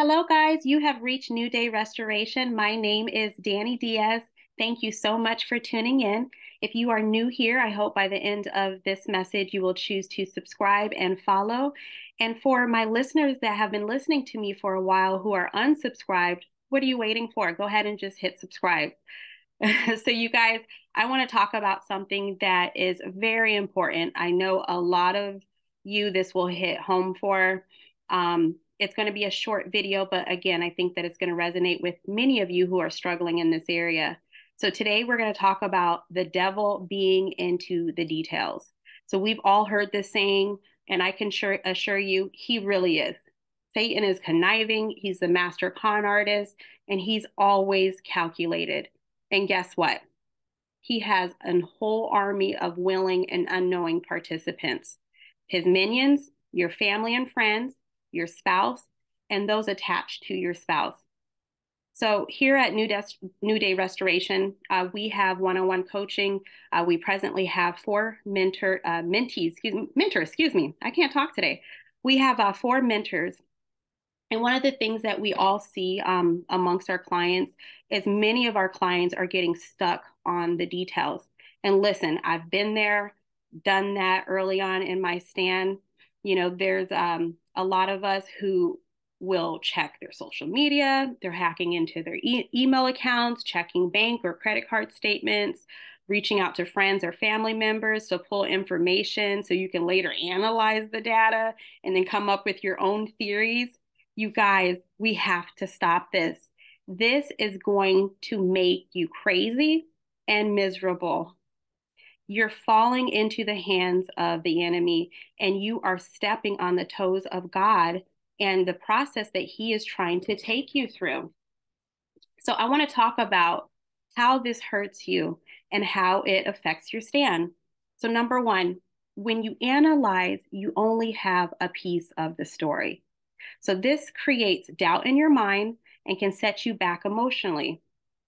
Hello, guys. You have reached New Day Restoration. My name is Danny Diaz. Thank you so much for tuning in. If you are new here, I hope by the end of this message you will choose to subscribe and follow. And for my listeners that have been listening to me for a while who are unsubscribed, what are you waiting for? Go ahead and just hit subscribe. so, you guys, I want to talk about something that is very important. I know a lot of you this will hit home for. Um, it's going to be a short video, but again, I think that it's going to resonate with many of you who are struggling in this area. So today we're going to talk about the devil being into the details. So we've all heard this saying, and I can sure, assure you, he really is. Satan is conniving, he's the master con artist, and he's always calculated. And guess what? He has a whole army of willing and unknowing participants. His minions, your family and friends, your spouse, and those attached to your spouse. So here at New, Des- New Day Restoration, uh, we have one-on-one coaching. Uh, we presently have four mentor uh, mentees, excuse me, mentors. Excuse me, I can't talk today. We have uh, four mentors, and one of the things that we all see um, amongst our clients is many of our clients are getting stuck on the details. And listen, I've been there, done that early on in my stand. You know, there's um, a lot of us who will check their social media, they're hacking into their e- email accounts, checking bank or credit card statements, reaching out to friends or family members to pull information so you can later analyze the data and then come up with your own theories. You guys, we have to stop this. This is going to make you crazy and miserable you're falling into the hands of the enemy and you are stepping on the toes of God and the process that he is trying to take you through. So, I want to talk about how this hurts you and how it affects your stand. So, number one, when you analyze, you only have a piece of the story. So, this creates doubt in your mind and can set you back emotionally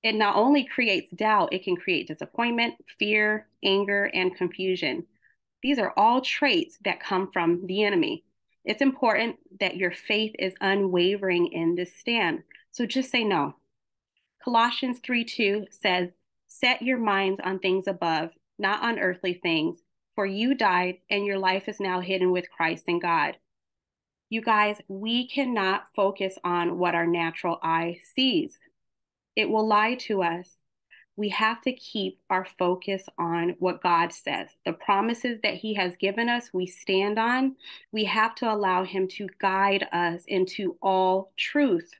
it not only creates doubt, it can create disappointment, fear, anger, and confusion. These are all traits that come from the enemy. It's important that your faith is unwavering in this stand. So just say no. Colossians 3 2 says, Set your minds on things above, not on earthly things, for you died and your life is now hidden with Christ in God. You guys, we cannot focus on what our natural eye sees. It will lie to us. We have to keep our focus on what God says. The promises that He has given us, we stand on. We have to allow Him to guide us into all truth.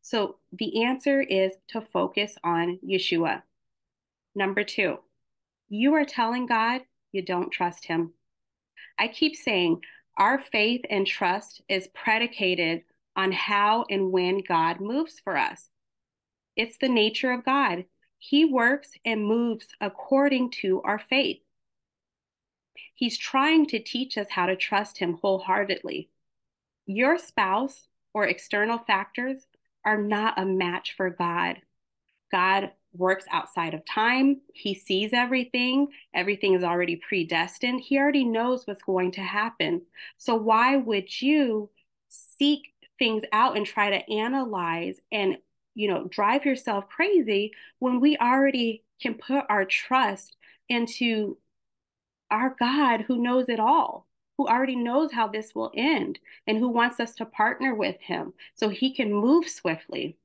So the answer is to focus on Yeshua. Number two, you are telling God you don't trust Him. I keep saying our faith and trust is predicated on how and when God moves for us. It's the nature of God. He works and moves according to our faith. He's trying to teach us how to trust Him wholeheartedly. Your spouse or external factors are not a match for God. God works outside of time. He sees everything. Everything is already predestined. He already knows what's going to happen. So, why would you seek things out and try to analyze and you know, drive yourself crazy when we already can put our trust into our God who knows it all, who already knows how this will end, and who wants us to partner with him so he can move swiftly.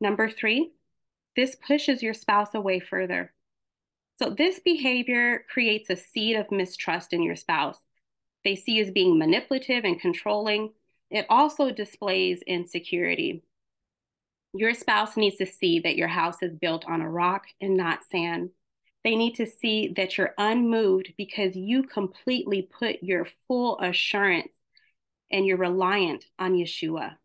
Number three, this pushes your spouse away further. So, this behavior creates a seed of mistrust in your spouse. They see you as being manipulative and controlling. It also displays insecurity. Your spouse needs to see that your house is built on a rock and not sand. They need to see that you're unmoved because you completely put your full assurance and you're reliant on Yeshua.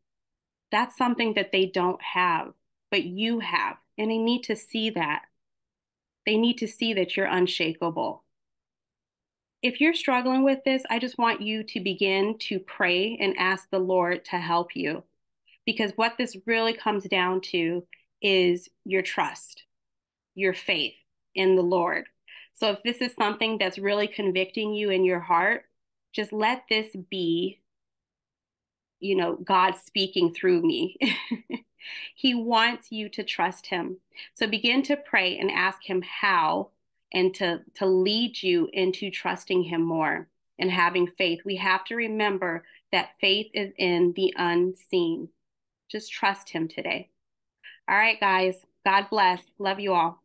That's something that they don't have, but you have. And they need to see that. They need to see that you're unshakable. If you're struggling with this, I just want you to begin to pray and ask the Lord to help you because what this really comes down to is your trust, your faith in the Lord. So if this is something that's really convicting you in your heart, just let this be you know, God speaking through me. he wants you to trust him. So begin to pray and ask him how and to, to lead you into trusting him more and having faith. We have to remember that faith is in the unseen. Just trust him today. All right, guys. God bless. Love you all.